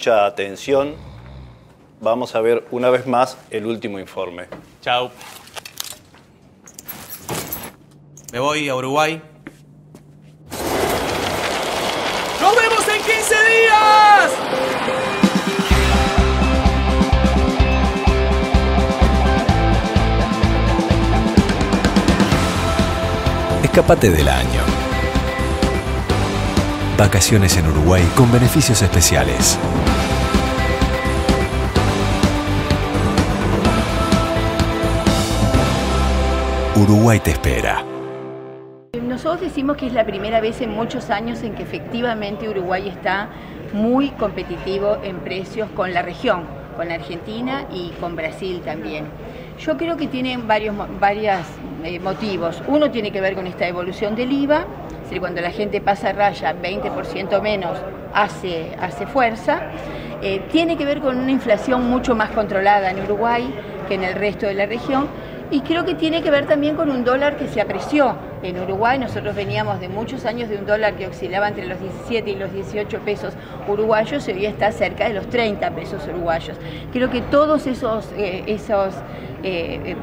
mucha atención. Vamos a ver una vez más el último informe. Chao. Me voy a Uruguay. ¡Nos vemos en 15 días! Escapate del año. Vacaciones en Uruguay con beneficios especiales. Uruguay te espera. Nosotros decimos que es la primera vez en muchos años en que efectivamente Uruguay está muy competitivo en precios con la región, con Argentina y con Brasil también. Yo creo que tienen varios eh, motivos. Uno tiene que ver con esta evolución del IVA, cuando la gente pasa raya 20% menos hace, hace fuerza. Eh, tiene que ver con una inflación mucho más controlada en Uruguay que en el resto de la región y creo que tiene que ver también con un dólar que se apreció en Uruguay. Nosotros veníamos de muchos años de un dólar que oscilaba entre los 17 y los 18 pesos uruguayos y hoy está cerca de los 30 pesos uruguayos. Creo que todos esos, eh, esos eh, eh,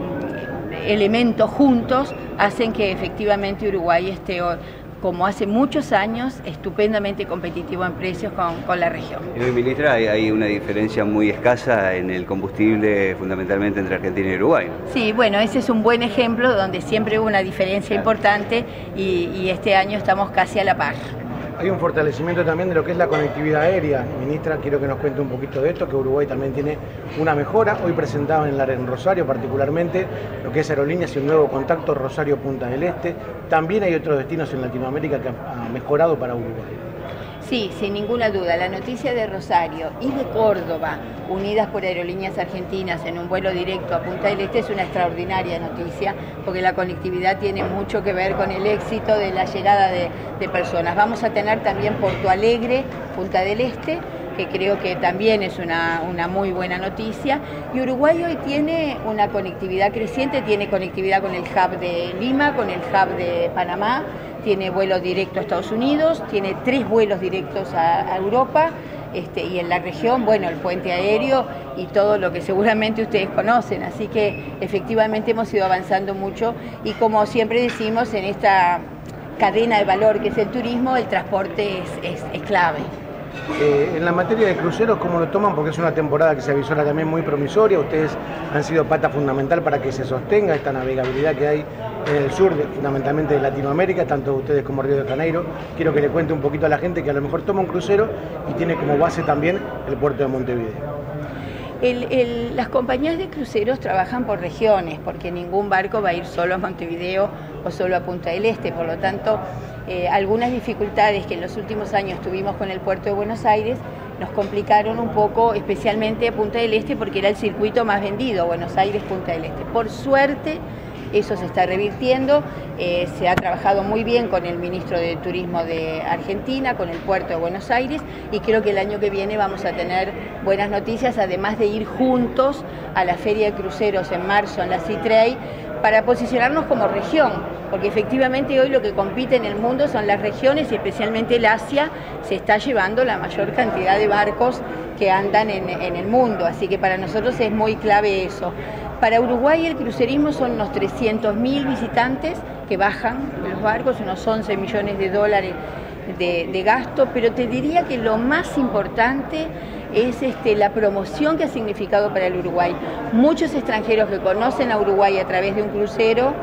elementos juntos hacen que efectivamente Uruguay esté como hace muchos años, estupendamente competitivo en precios con, la región. ministra, hay, una diferencia muy escasa en el combustible fundamentalmente entre Argentina y Uruguay. Sí, bueno, ese es un buen ejemplo donde siempre hubo una diferencia importante y este año estamos casi a la par hay un fortalecimiento también de lo que es la conectividad aérea. Ministra, quiero que nos cuente un poquito de esto, que Uruguay también tiene una mejora. Hoy presentaba en, la, en Rosario particularmente lo que es aerolíneas y un nuevo contacto Rosario-Punta del Este. También hay otros destinos en Latinoamérica que han mejorado para Uruguay. Sí, sin ninguna duda. La noticia de Rosario y de Córdoba, unidas por aerolíneas argentinas en un vuelo directo a Punta del Este, es una extraordinaria noticia porque la conectividad tiene mucho que ver con el éxito de la llegada de, personas. Vamos a tener también Porto Alegre, Punta del Este, que creo que también es una, una, muy buena noticia. Y Uruguay hoy tiene una conectividad creciente, tiene conectividad con el hub de Lima, con el hub de Panamá tiene vuelo directo a Estados Unidos, tiene tres vuelos directos a, Europa este, y en la región, bueno, el puente aéreo y todo lo que seguramente ustedes conocen. Así que efectivamente hemos ido avanzando mucho y como siempre decimos, en esta cadena de valor que es el turismo, el transporte es clave. Eh, en la materia de cruceros, ¿cómo lo toman? Porque es una temporada que se avisora también muy promisoria. Ustedes han sido pata fundamental para que se sostenga esta navegabilidad que hay en el sur, fundamentalmente de Latinoamérica, tanto ustedes como Río de Janeiro. Quiero que le cuente un poquito a la gente que a lo mejor toma un crucero y tiene como base también el puerto de Montevideo. Las compañías de cruceros trabajan por regiones, porque ningún barco va a ir solo a Montevideo o solo a Punta del Este, por lo tanto eh, algunas dificultades que en los últimos años tuvimos con el puerto de Buenos Aires nos complicaron un poco, especialmente Punta del Este, porque era el circuito más vendido, Buenos Aires-Punta del Este. Por suerte, eso se está revirtiendo, eh, se ha trabajado muy bien con el ministro de Turismo de Argentina, con el puerto de Buenos Aires, y creo que el año que viene vamos a tener buenas noticias, además de ir juntos a la Feria de Cruceros en marzo en la Citrey para posicionarnos como región, porque efectivamente hoy lo que compite en el mundo son las regiones y especialmente el Asia se está llevando la mayor cantidad de barcos que andan en, el mundo, así que para nosotros es muy clave eso. Para Uruguay el crucerismo son unos 300.000 visitantes que bajan los barcos, unos 11 millones de dólares de gasto, pero te diría que lo más importante es este, la promoción que ha significado para el Uruguay. Muchos extranjeros que conocen a Uruguay a través de un crucero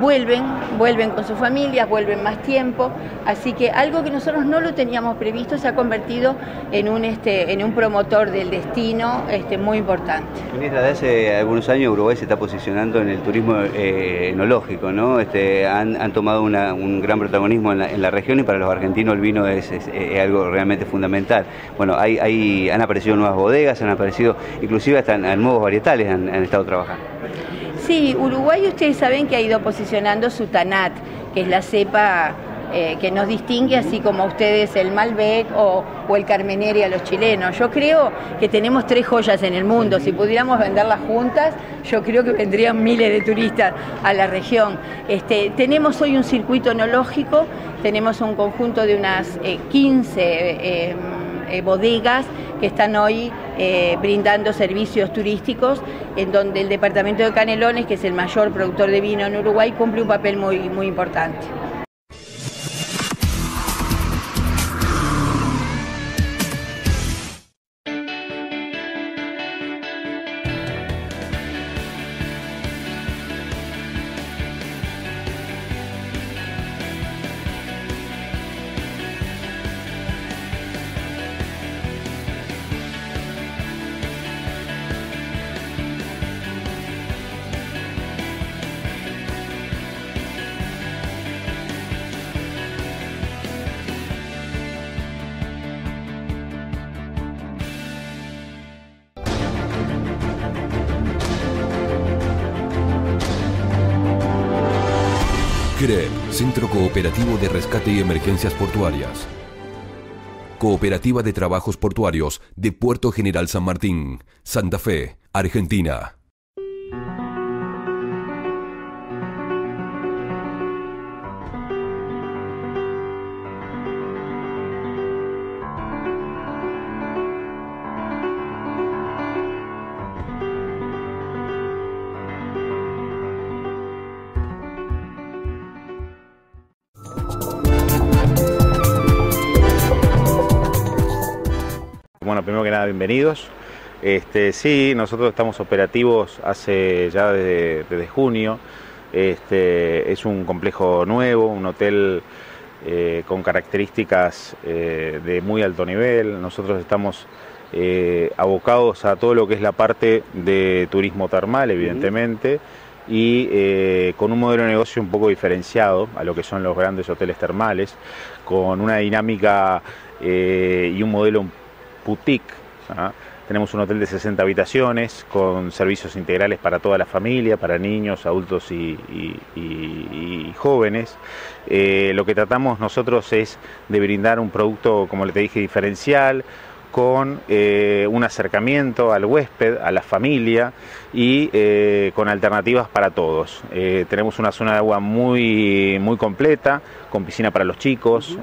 vuelven, vuelven con sus familias, vuelven más tiempo, así que algo que nosotros no lo teníamos previsto se ha convertido en un, este, en un promotor del destino este, muy importante. Ministra, desde hace algunos años Uruguay se está posicionando en el turismo eh, enológico, ¿no? Este, han, tomado un gran protagonismo en la, región y para los argentinos el vino es, algo realmente fundamental. Bueno, hay, han aparecido nuevas bodegas, han aparecido inclusive hasta en, nuevos varietales han estado trabajando. Sí, Uruguay ustedes saben que ha ido posicionando su Tanat, que es la cepa eh, que nos distingue, así como ustedes el Malbec o, el Carmenere a los chilenos. Yo creo que tenemos tres joyas en el mundo. Si pudiéramos venderlas juntas, yo creo que vendrían miles de turistas a la región. Este, tenemos hoy un circuito enológico, tenemos un conjunto de unas 15 eh, eh, bodegas que están hoy eh, brindando servicios turísticos, en donde el departamento de Canelones, que es el mayor productor de vino en Uruguay, cumple un papel muy, muy importante. Centro Cooperativo de Rescate y Emergencias Portuarias. Cooperativa de Trabajos Portuarios de Puerto General San Martín, Santa Fe, Argentina. Bienvenidos. Este, sí, nosotros estamos operativos hace ya desde, desde junio. Este, es un complejo nuevo, un hotel eh, con características eh, de muy alto nivel. Nosotros estamos eh, abocados a todo lo que es la parte de turismo termal, evidentemente, y eh, con un modelo de negocio un poco diferenciado a lo que son los grandes hoteles termales, con una dinámica eh, y un modelo boutique. Tenemos un hotel de 60 habitaciones con servicios integrales para toda la familia, para niños, adultos y jóvenes. Eh, lo que tratamos nosotros es de brindar un producto, como le te dije, diferencial, con eh, un acercamiento al huésped, a la familia y eh, con alternativas para todos. Eh, tenemos una zona de agua muy, muy completa, con piscina para los chicos,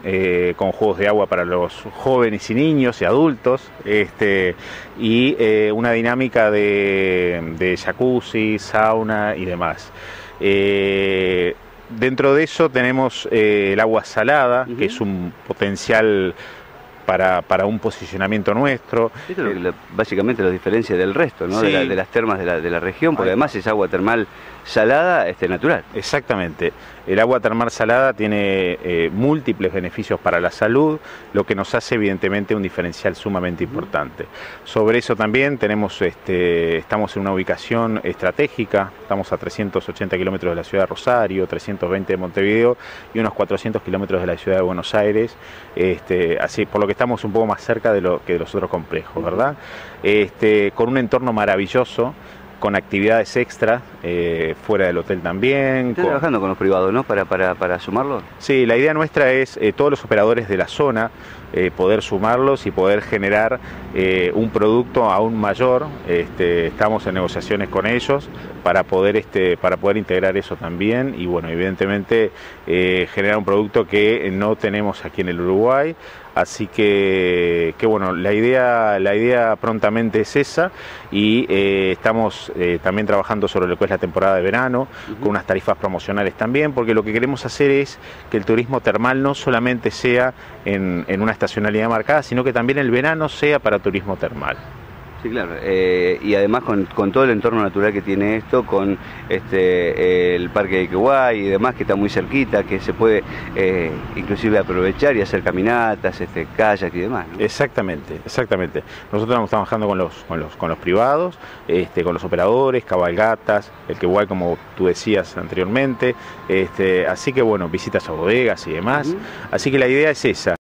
con juegos de agua para los jóvenes y niños y adultos, este, y una dinámica de, de jacuzzi, sauna y demás. Dentro de eso tenemos el agua salada, que es un potencial para, para un posicionamiento nuestro. Esto es lo que lo- básicamente lo diferencia del resto, ¿no? De, Sí. la- de las termas de la, de la región, porque además es agua termal salada, este, natural. Exactamente. El agua termal salada tiene eh, múltiples beneficios para la salud, lo que nos hace evidentemente un diferencial sumamente importante. Sobre eso también tenemos, este, estamos en una ubicación estratégica, estamos a 380 kilómetros de la ciudad de Rosario, 320 de Montevideo y unos 400 kilómetros de la ciudad de Buenos Aires, este, así por lo que estamos un poco más cerca de lo que de los otros complejos, ¿verdad? Este, con un entorno maravilloso con actividades extra eh, fuera del hotel también. Están con- trabajando con los privados, ¿no? Para, para, para sumarlo. Sí, la idea nuestra es eh, todos los operadores de la zona eh, poder sumarlos y poder generar un producto aún mayor. Este, estamos en negociaciones con ellos para poder este, para poder integrar eso también y bueno, evidentemente generar un producto que no tenemos aquí en el Uruguay. Así que, que bueno, la idea, la idea prontamente es esa y eh, estamos eh, también trabajando sobre lo que es la temporada de verano, con unas tarifas promocionales también, porque lo que queremos hacer es que el turismo termal no solamente sea en, en una estacionalidad marcada, sino que también el verano sea para turismo termal. Sí, claro. Eh, y además con, con todo el entorno natural que tiene esto, con este el parque de Ikeguay y demás, que está muy cerquita, que se puede eh, inclusive aprovechar y hacer caminatas, este, kayak y demás. ¿no? Exactamente, exactamente. Nosotros estamos trabajando con los, con los, con los privados, este, con los operadores, cabalgatas, el igual como tú decías anteriormente, este, así que bueno, visitas a bodegas y demás. Así que la idea es esa.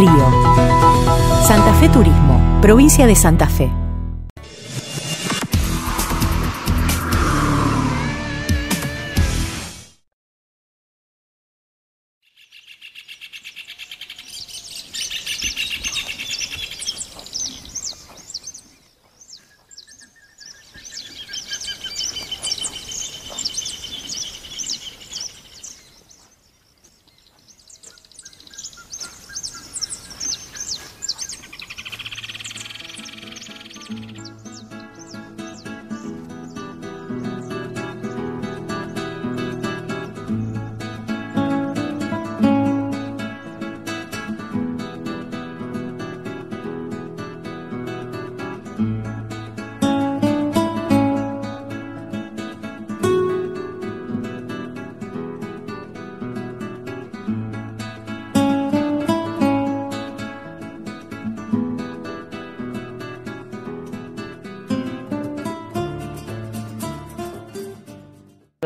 Río. Santa Fe Turismo, provincia de Santa Fe.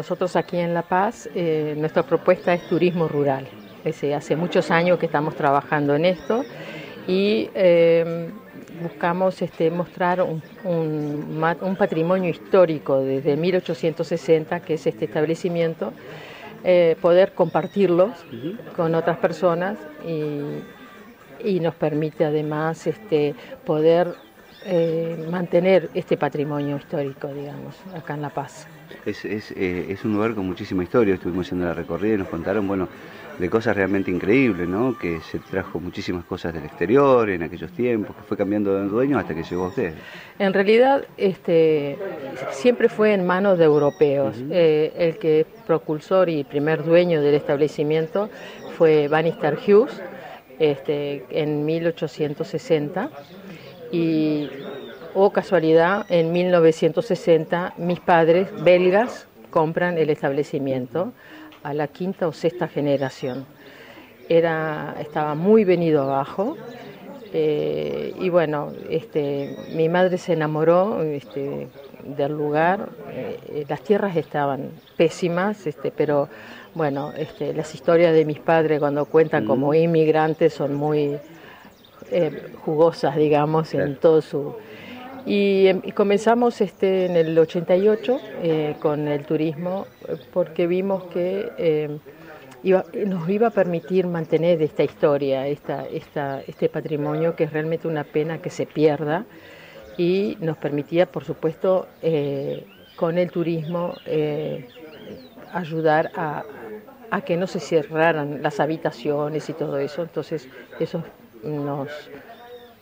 Nosotros aquí en La Paz, eh, nuestra propuesta es turismo rural. hace muchos años que estamos trabajando en esto y eh, buscamos este, mostrar un, patrimonio histórico desde 1860, que es este establecimiento, eh, poder compartirlos con otras personas y, nos permite además este, poder mantener este patrimonio histórico, digamos, acá en La Paz. Es, es, eh, es, un lugar con muchísima historia, estuvimos haciendo la recorrida y nos contaron, bueno, de cosas realmente increíbles, ¿no? Que se trajo muchísimas cosas del exterior en aquellos tiempos, que fue cambiando de dueño hasta que llegó usted. En realidad, este, siempre fue en manos de europeos. Eh, el que es propulsor y primer dueño del establecimiento fue Bannister Hughes, este, en 1860 y o casualidad, en 1960 mis padres belgas compran el establecimiento a la quinta o sexta generación. Era, estaba muy venido abajo eh, y bueno, este, mi madre se enamoró este, del lugar, eh, las tierras estaban pésimas, este, pero bueno, este, las historias de mis padres cuando cuentan como inmigrantes son muy eh, jugosas, digamos, en todo su Em, y, comenzamos este, en el 88 eh, con el turismo porque vimos que em, nos iba a permitir mantener esta historia, esta, esta, este patrimonio que es realmente una pena que se pierda y nos permitía, por supuesto, eh, con el turismo eh, ayudar a, a que no se cerraran las habitaciones y todo eso. Entonces, eso nos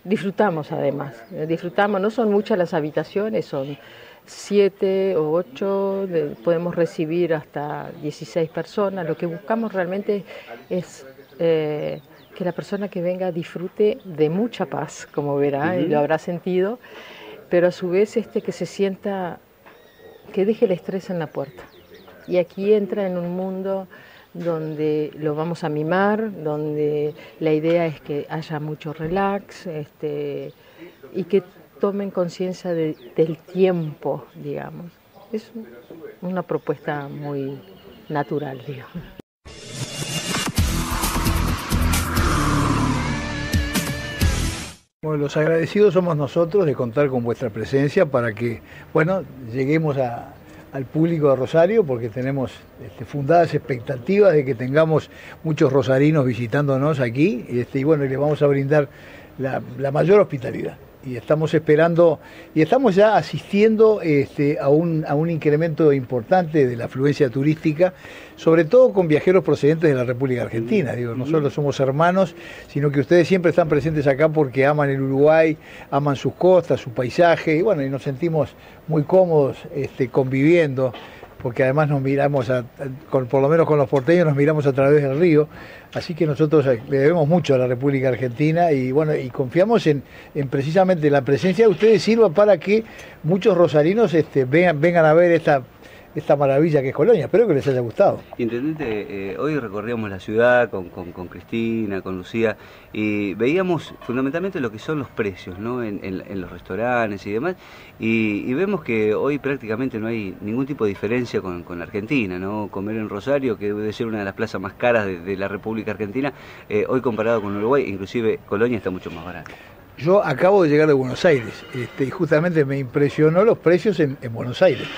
Disfrutamos además, disfrutamos, no son muchas las habitaciones, son siete o ocho, podemos recibir hasta 16 personas. Lo que buscamos realmente es eh, que la persona que venga disfrute de mucha paz, como verá, y lo habrá sentido, pero a su vez este, que se sienta, que deje el estrés en la puerta. Y aquí entra en un mundo donde lo vamos a mimar, donde la idea es que haya mucho relax este, y que tomen conciencia del tiempo, digamos. Es una propuesta muy natural, digamos. Bueno, los agradecidos somos nosotros de contar con vuestra presencia para que, bueno, lleguemos a, al público de Rosario porque tenemos este, fundadas expectativas de que tengamos muchos rosarinos visitándonos aquí este, y bueno, les vamos a brindar la mayor hospitalidad y estamos esperando y estamos ya asistiendo este, a, un, a un incremento importante de la afluencia turística, sobre todo con viajeros procedentes de la República Argentina. Digo, no solo somos hermanos, sino que ustedes siempre están presentes acá porque aman el Uruguay, aman sus costas, su paisaje, y bueno, y nos sentimos muy cómodos este, conviviendo porque además nos miramos, por lo menos con los porteños, nos miramos a través del río, así que nosotros eh, le debemos mucho a la República Argentina y bueno, y confiamos en, precisamente la presencia de ustedes. Sirva para que muchos rosarinos este, vengan a ver esta esta maravilla que es Colonia. Espero que les haya gustado. Intendente, eh, hoy recorríamos la ciudad con, con, Cristina, con Lucía, y veíamos fundamentalmente lo que son los precios ¿no? en, los restaurantes y demás, y, vemos que hoy prácticamente no hay ningún tipo de diferencia con, con, Argentina. ¿no? Comer en Rosario, que debe ser una de las plazas más caras de, la República Argentina, eh, hoy comparado con Uruguay, inclusive Colonia está mucho más barato. Yo acabo de llegar de Buenos Aires este, y justamente me impresionó los precios en, Buenos Aires.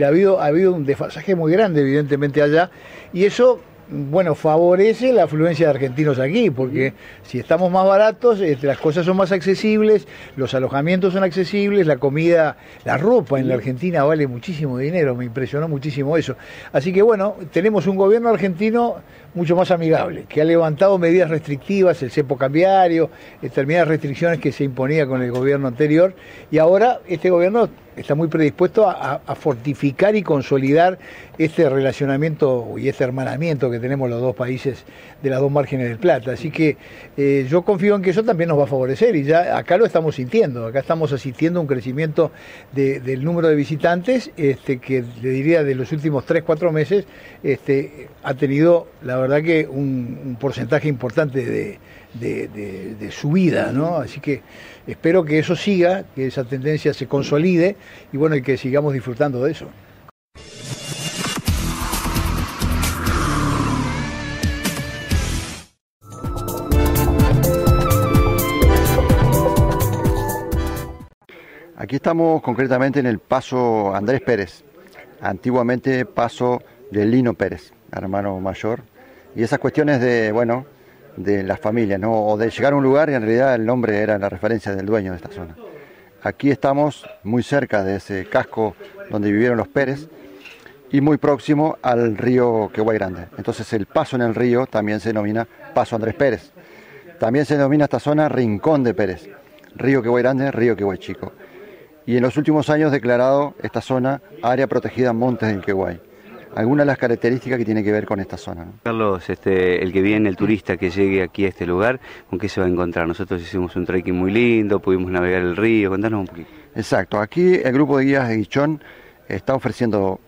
Ha habido, ha habido un desfasaje muy grande, evidentemente, allá, y eso bueno, favorece la afluencia de argentinos aquí, porque si estamos más baratos, este, las cosas son más accesibles, los alojamientos son accesibles, la comida, la ropa en la Argentina vale muchísimo dinero, me impresionó muchísimo eso. Así que bueno, tenemos un gobierno argentino mucho más amigable, que ha levantado medidas restrictivas, el cepo cambiario, determinadas restricciones que se imponía con el gobierno anterior, y ahora este gobierno está muy predispuesto a, fortificar y consolidar este relacionamiento y este hermanamiento que tenemos los dos países de las dos márgenes del Plata. Así que eh, yo confío en que eso también nos va a favorecer y ya acá lo estamos sintiendo, acá estamos asistiendo a un crecimiento del número de visitantes que le diría de los últimos 3, 4 meses este, ha tenido la verdad que un, porcentaje importante de, de subida, ¿no? Así que espero que eso siga, que esa tendencia se consolide y bueno, y que sigamos disfrutando de eso. Aquí estamos concretamente en el paso Andrés Pérez, antiguamente paso de Lino Pérez, hermano mayor, y esas cuestiones de, bueno, de las familias, ¿no? o de llegar a un lugar y en realidad el nombre era la referencia del dueño de esta zona. Aquí estamos muy cerca de ese casco donde vivieron los Pérez y muy próximo al río Quehuay Grande. Entonces el paso en el río también se denomina Paso Andrés Pérez. También se denomina esta zona Rincón de Pérez, río Quehuay Grande, río Quehuay Chico. Y en los últimos años declarado esta zona área protegida Montes del Quehuay algunas de las características que tiene que ver con esta zona. Carlos, este, el que viene, el turista que llegue aquí a este lugar, ¿con qué se va a encontrar? Nosotros hicimos un trekking muy lindo, pudimos navegar el río, contanos un poquito. Exacto, aquí el grupo de guías de Guichón está ofreciendo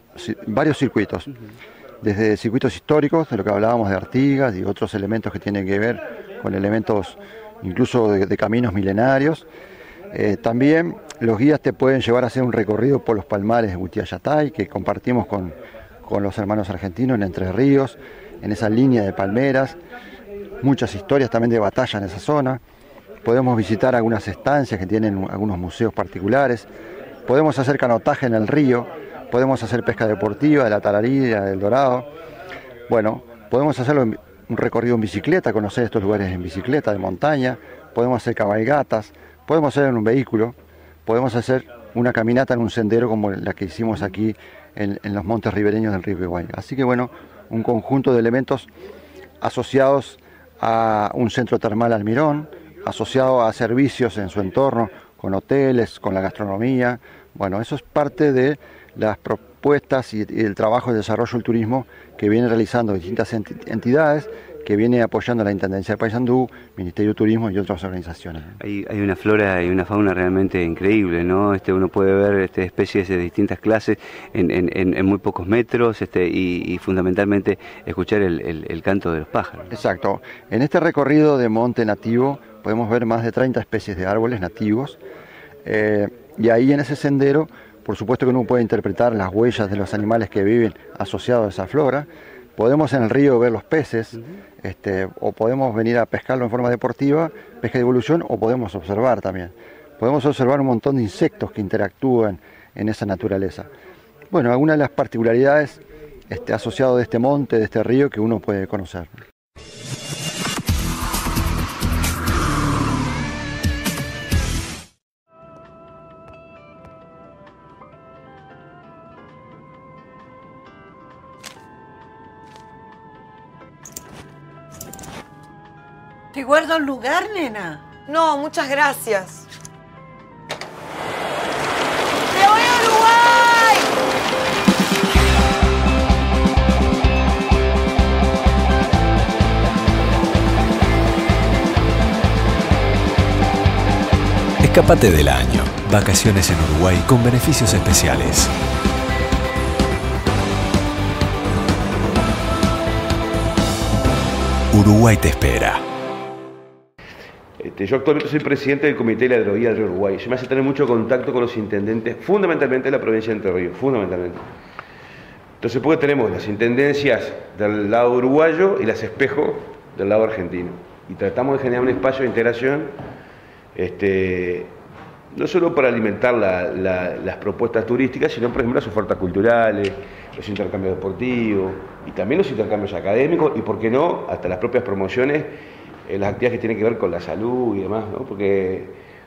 varios circuitos, desde circuitos históricos, de lo que hablábamos de Artigas y otros elementos que tienen que ver con elementos incluso de, caminos milenarios. Eh, también los guías te pueden llevar a hacer un recorrido por los palmares de Gutiayatay, que compartimos con, con los hermanos argentinos en Entre Ríos, en esa línea de palmeras, muchas historias también de batalla en esa zona. Podemos visitar algunas estancias que tienen algunos museos particulares. Podemos hacer canotaje en el río, podemos hacer pesca deportiva de la Talarilla, del Dorado. Bueno, podemos hacer un recorrido en bicicleta, conocer estos lugares en bicicleta, de montaña, podemos hacer cabalgatas, podemos hacer en un vehículo, podemos hacer una caminata en un sendero como la que hicimos aquí en, los montes ribereños del río Iguay. Así que bueno, un conjunto de elementos asociados a un centro termal Almirón, asociado a servicios en su entorno, con hoteles, con la gastronomía. Bueno, eso es parte de las propuestas y, el trabajo de desarrollo del turismo que vienen realizando distintas entidades que viene apoyando la Intendencia de Paysandú, Ministerio de Turismo y otras organizaciones. Hay, una flora y una fauna realmente increíble, ¿no? Este, uno puede ver este, especies de distintas clases en, muy pocos metros este, y, fundamentalmente escuchar el, canto de los pájaros. Exacto. En este recorrido de monte nativo podemos ver más de 30 especies de árboles nativos eh, y ahí en ese sendero, por supuesto que uno puede interpretar las huellas de los animales que viven asociados a esa flora, Podemos en el río ver los peces, este, o podemos venir a pescarlo en forma deportiva, pesca de evolución, o podemos observar también. Podemos observar un montón de insectos que interactúan en esa naturaleza. Bueno, algunas de las particularidades este, asociadas de este monte, de este río, que uno puede conocer. ¿Te guardo un lugar, nena? No, muchas gracias. ¡Me voy a Uruguay! Escápate del año. Vacaciones en Uruguay con beneficios especiales. Uruguay te espera. Este, yo actualmente soy presidente del Comité de la Hidrovía del Río Uruguay. Se me hace tener mucho contacto con los intendentes, fundamentalmente de la provincia de Entre Ríos, fundamentalmente. Entonces, porque tenemos las intendencias del lado uruguayo y las espejos del lado argentino. Y tratamos de generar un espacio de integración, este, no solo para alimentar las propuestas turísticas, sino, por ejemplo, las ofertas culturales, los intercambios deportivos y también los intercambios académicos y, por qué no, hasta las propias promociones en las actividades que tienen que ver con la salud y demás, ¿no? porque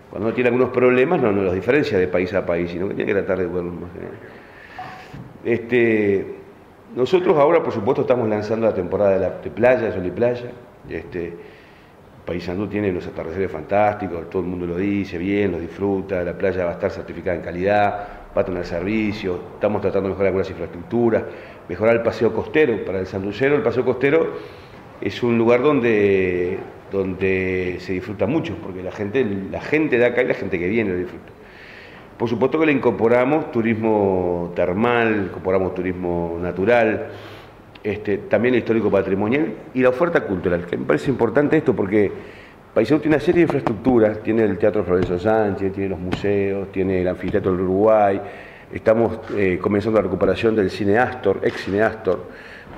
cuando uno tiene algunos problemas no, no los diferencia de país a país, sino que tiene que tratar de verlos más Este, nosotros ahora, por supuesto, estamos lanzando la temporada de, la, de playa, sol y playa. Este, Paisandú tiene los atardeceres fantásticos, todo el mundo lo dice bien, lo disfruta, la playa va a estar certificada en calidad, va a tener servicios, estamos tratando de mejorar algunas infraestructuras, mejorar el paseo costero para el sanducero, el paseo costero es un lugar donde, donde se disfruta mucho, porque la gente, la gente de acá y la gente que viene lo disfruta. Por supuesto que le incorporamos turismo termal, incorporamos turismo natural, este, también el histórico patrimonial y la oferta cultural, que me parece importante esto porque Paisano tiene una serie de infraestructuras, tiene el Teatro Florencio Sánchez, tiene los museos, tiene el Anfiteatro del Uruguay, estamos eh, comenzando la recuperación del cine Astor, ex cine Astor,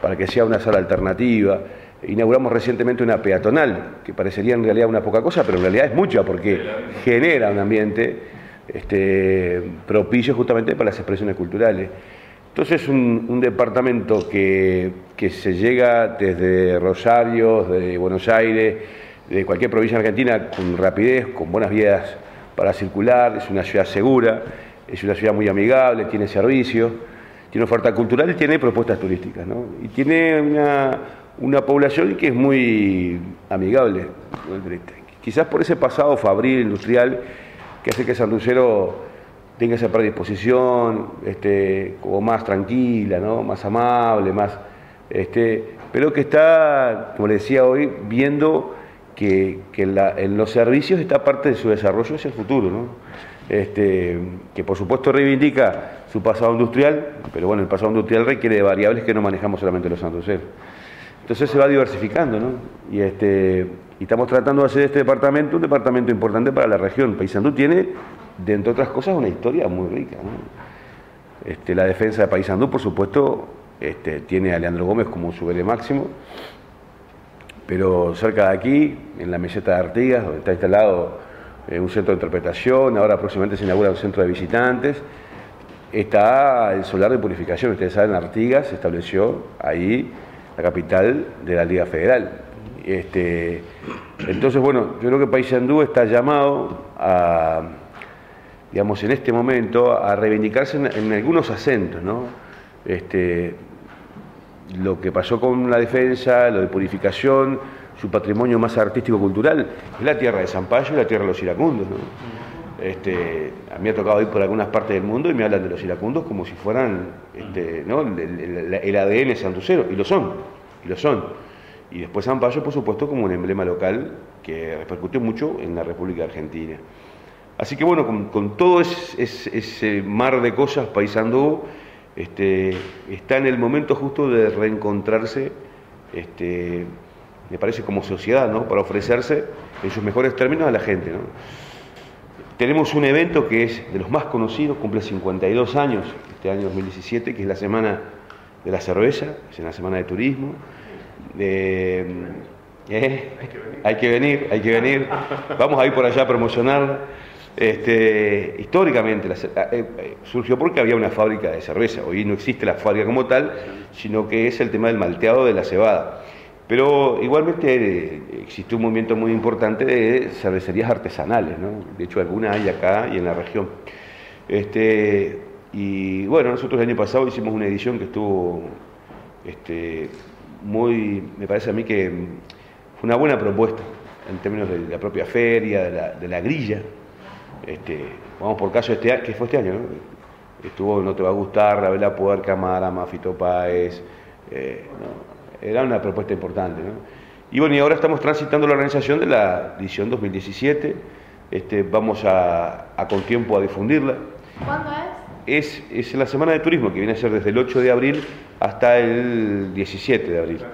para que sea una sala alternativa. Inauguramos recientemente una peatonal, que parecería en realidad una poca cosa, pero en realidad es mucha porque genera un ambiente este, propicio justamente para las expresiones culturales. Entonces un, un departamento que, que, se llega desde Rosario, de Buenos Aires, de cualquier provincia argentina con rapidez, con buenas vías para circular, es una ciudad segura, es una ciudad muy amigable, tiene servicios, tiene oferta cultural y tiene propuestas turísticas, ¿no? Y tiene una una población que es muy amigable. Quizás por ese pasado fabril, industrial, que hace que San Lucero tenga esa predisposición este, como más tranquila, ¿no? más amable, más, este, pero que está, como le decía hoy, viendo que, en, los servicios está parte de su desarrollo hacia el futuro. ¿no? Este, que por supuesto reivindica su pasado industrial, pero bueno, el pasado industrial requiere de variables que no manejamos solamente los santuceros. Entonces se va diversificando, ¿no? Y, este, estamos tratando de hacer este departamento un departamento importante para la región. Paysandú tiene, de entre otras cosas, una historia muy rica. Este, la defensa de Paysandú, por supuesto, este, tiene a Leandro Gómez como su vele máximo, pero cerca de aquí, en la meseta de Artigas, donde está instalado eh, un centro de interpretación, ahora próximamente se inaugura un centro de visitantes, está el solar de purificación. Ustedes saben, Artigas se estableció ahí la capital de la Liga Federal. Este, entonces, bueno, yo creo que Paysandú está llamado a, digamos, en este momento a reivindicarse en, algunos acentos, ¿no? Este, lo que pasó con la defensa, lo de purificación, su patrimonio más artístico-cultural, es la tierra de San Payo y la tierra de los iracundos, ¿no? Este, a mí ha tocado ir por algunas partes del mundo y me hablan de los iracundos como si fueran este, ¿no? el, el, ADN santucero, y lo son, y lo son. Y después San Payo, por supuesto, como un emblema local que repercutió mucho en la República Argentina. Así que bueno, con, todo ese, mar de cosas, Paisandú este, está en el momento justo de reencontrarse, este, me parece, como sociedad, ¿no? para ofrecerse en sus mejores términos a la gente. ¿no? Tenemos un evento que es de los más conocidos, cumple 52 años, este año 2017, que es la Semana de la Cerveza, es la Semana de Turismo. Eh, hay que venir, hay que venir. Vamos a ir por allá a promocionar. Este, históricamente eh, eh, surgió porque había una fábrica de cerveza. Hoy no existe la fábrica como tal, sino que es el tema del malteado de la cebada. Pero igualmente eh, existe un movimiento muy importante de cervecerías artesanales, ¿no? De hecho, algunas hay acá y en la región. Este, y bueno, nosotros el año pasado hicimos una edición que estuvo este, muy, me parece a mí que fue una buena propuesta en términos de la propia feria, de la, grilla. Este, vamos por caso, este, que fue este año, ¿no? Estuvo No Te Va a Gustar, La Vela Poder Camara, Mafito Páez, eh, era una propuesta importante. ¿no? Y bueno, y ahora estamos transitando la organización de la edición 2017. Este, vamos a, a con tiempo a difundirla. ¿Cuándo es? Es, es la Semana de Turismo, que viene a ser desde el 8 de abril hasta el 17 de abril.